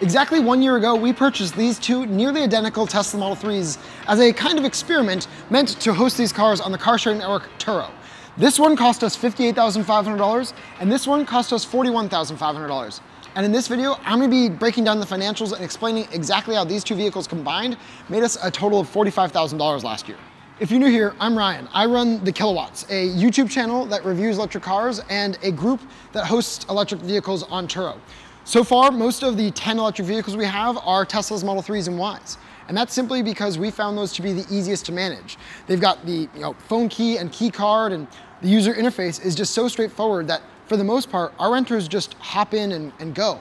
Exactly one year ago, we purchased these two nearly identical Tesla Model 3s as a kind of experiment meant to host these cars on the car sharing network Turo. This one cost us $58,500 and this one cost us $41,500. And in this video, I'm gonna be breaking down the financials and explaining exactly how these two vehicles combined made us a total of $45,000 last year. If you're new here, I'm Ryan. I run The Kilowatts, a YouTube channel that reviews electric cars and a group that hosts electric vehicles on Turo. So far, most of the 10 electric vehicles we have are Tesla's Model 3s and Ys. And that's simply because we found those to be the easiest to manage. They've got the you know, phone key and key card and the user interface is just so straightforward that for the most part, our renters just hop in and, and go.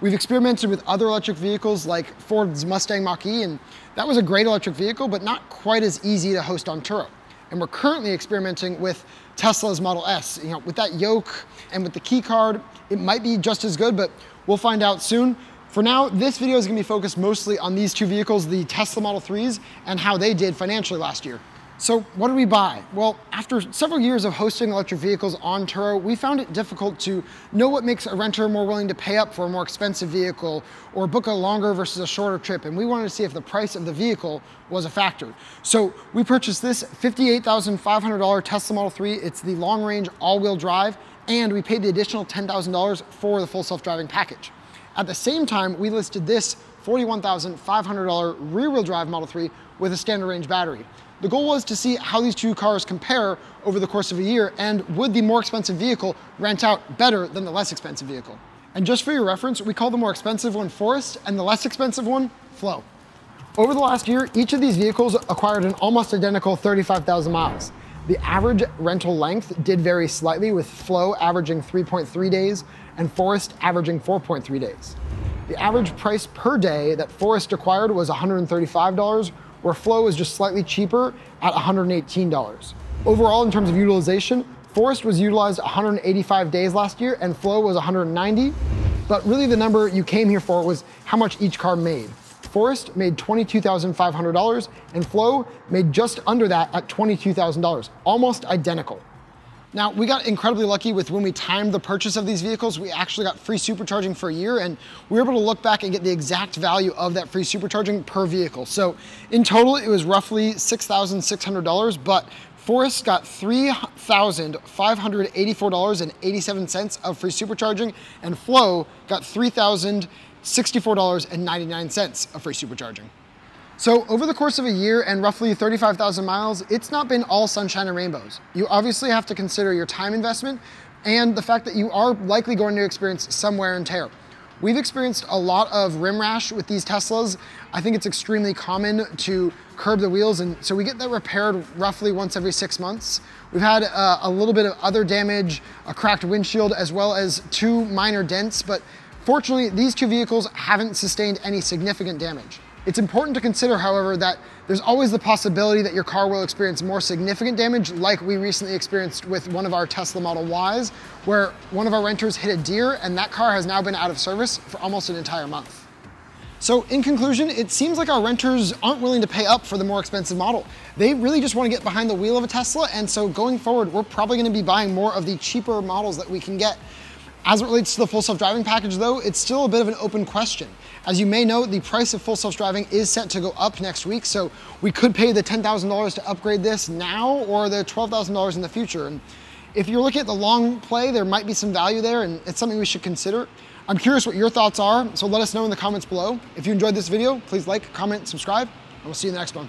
We've experimented with other electric vehicles like Ford's Mustang Mach-E, and that was a great electric vehicle, but not quite as easy to host on Turo. And we're currently experimenting with Tesla's Model S. You know, with that yoke and with the key card, it might be just as good, but We'll find out soon. For now, this video is gonna be focused mostly on these two vehicles, the Tesla Model 3s, and how they did financially last year. So what did we buy? Well, after several years of hosting electric vehicles on Turo, we found it difficult to know what makes a renter more willing to pay up for a more expensive vehicle or book a longer versus a shorter trip. And we wanted to see if the price of the vehicle was a factor. So we purchased this $58,500 Tesla Model 3. It's the long range all wheel drive and we paid the additional $10,000 for the full self-driving package. At the same time, we listed this $41,500 rear-wheel drive Model 3 with a standard range battery. The goal was to see how these two cars compare over the course of a year and would the more expensive vehicle rent out better than the less expensive vehicle. And just for your reference, we call the more expensive one Forest and the less expensive one Flow. Over the last year, each of these vehicles acquired an almost identical 35,000 miles. The average rental length did vary slightly with Flow averaging 3.3 days and Forest averaging 4.3 days. The average price per day that Forest acquired was $135, where Flow is just slightly cheaper at $118. Overall, in terms of utilization, Forest was utilized 185 days last year and Flow was 190. But really the number you came here for was how much each car made. Forest made $22,500 and Flow made just under that at $22,000, almost identical. Now, we got incredibly lucky with when we timed the purchase of these vehicles, we actually got free supercharging for a year and we were able to look back and get the exact value of that free supercharging per vehicle. So in total, it was roughly $6,600, but Forest got $3,584.87 of free supercharging and Flow got 3,000 $64.99 of free supercharging. So over the course of a year and roughly 35,000 miles, it's not been all sunshine and rainbows. You obviously have to consider your time investment and the fact that you are likely going to experience some wear and tear. We've experienced a lot of rim rash with these Teslas. I think it's extremely common to curb the wheels and so we get that repaired roughly once every six months. We've had uh, a little bit of other damage, a cracked windshield, as well as two minor dents, but Fortunately, these two vehicles haven't sustained any significant damage. It's important to consider, however, that there's always the possibility that your car will experience more significant damage like we recently experienced with one of our Tesla Model Ys, where one of our renters hit a deer and that car has now been out of service for almost an entire month. So in conclusion, it seems like our renters aren't willing to pay up for the more expensive model. They really just want to get behind the wheel of a Tesla, and so going forward, we're probably going to be buying more of the cheaper models that we can get. As it relates to the full self-driving package though, it's still a bit of an open question. As you may know, the price of full self-driving is set to go up next week, so we could pay the $10,000 to upgrade this now or the $12,000 in the future. And if you're looking at the long play, there might be some value there and it's something we should consider. I'm curious what your thoughts are, so let us know in the comments below. If you enjoyed this video, please like, comment, subscribe, and we'll see you in the next one.